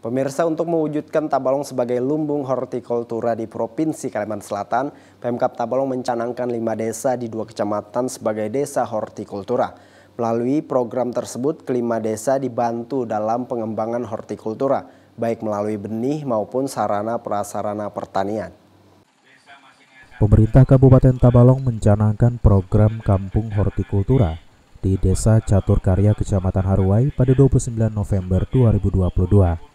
Pemirsa untuk mewujudkan Tabalong sebagai lumbung hortikultura di Provinsi Kalimantan Selatan, Pemkap Tabalong mencanangkan lima desa di dua kecamatan sebagai desa hortikultura. Melalui program tersebut, kelima desa dibantu dalam pengembangan hortikultura, baik melalui benih maupun sarana prasarana pertanian. Pemerintah Kabupaten Tabalong mencanangkan program Kampung Hortikultura di Desa Catur Karya Kecamatan Haruai pada 29 November 2022.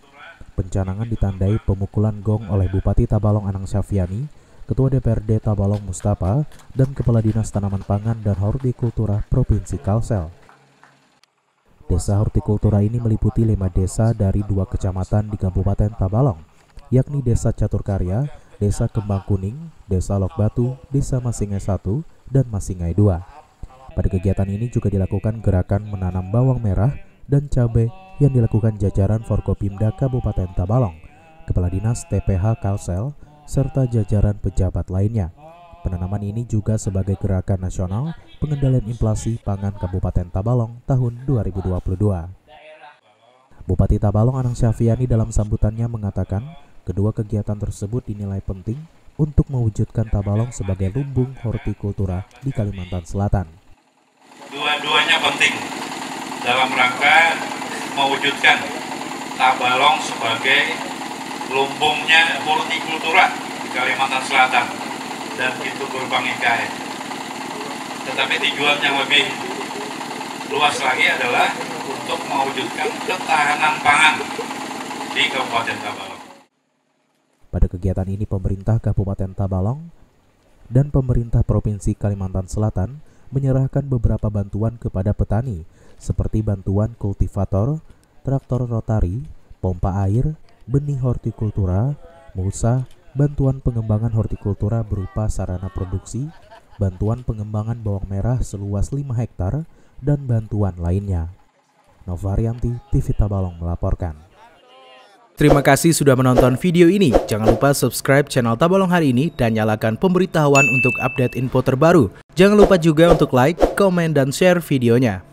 Pencanangan ditandai pemukulan gong oleh Bupati Tabalong Anang Syafiani, Ketua DPRD Tabalong Mustafa, dan Kepala Dinas Tanaman Pangan dan Hortikultura Provinsi Kalsel. Desa Hortikultura ini meliputi lima desa dari dua kecamatan di Kabupaten Tabalong, yakni Desa Caturkarya, Desa Kembang Kuning, Desa Lok Batu, Desa Masingai 1, dan Masingai 2. Pada kegiatan ini juga dilakukan gerakan menanam bawang merah dan cabai yang dilakukan jajaran Forkopimda Kabupaten Tabalong, Kepala Dinas TPH Kalsel, serta jajaran pejabat lainnya. Penanaman ini juga sebagai gerakan nasional pengendalian inflasi pangan Kabupaten Tabalong tahun 2022. Bupati Tabalong Anang Syafiani dalam sambutannya mengatakan kedua kegiatan tersebut dinilai penting untuk mewujudkan Tabalong sebagai lumbung hortikultura di Kalimantan Selatan. Dua-duanya penting dalam rangka mewujudkan Tabalong sebagai lumbungnya hortikultura di Kalimantan Selatan dan itu berbang IKN. Tetapi tujuan yang lebih luas lagi adalah untuk mewujudkan ketahanan pangan di Kabupaten Tabalong. Pada kegiatan ini pemerintah Kabupaten Tabalong dan pemerintah Provinsi Kalimantan Selatan menyerahkan beberapa bantuan kepada petani seperti bantuan kultivator, traktor rotari, pompa air, benih hortikultura, mulsa, bantuan pengembangan hortikultura berupa sarana produksi, bantuan pengembangan bawang merah seluas 5 hektar, dan bantuan lainnya. Novarianti, TV Tabalong melaporkan. Terima kasih sudah menonton video ini. Jangan lupa subscribe channel Tabalong hari ini dan nyalakan pemberitahuan untuk update info terbaru. Jangan lupa juga untuk like, komen, dan share videonya.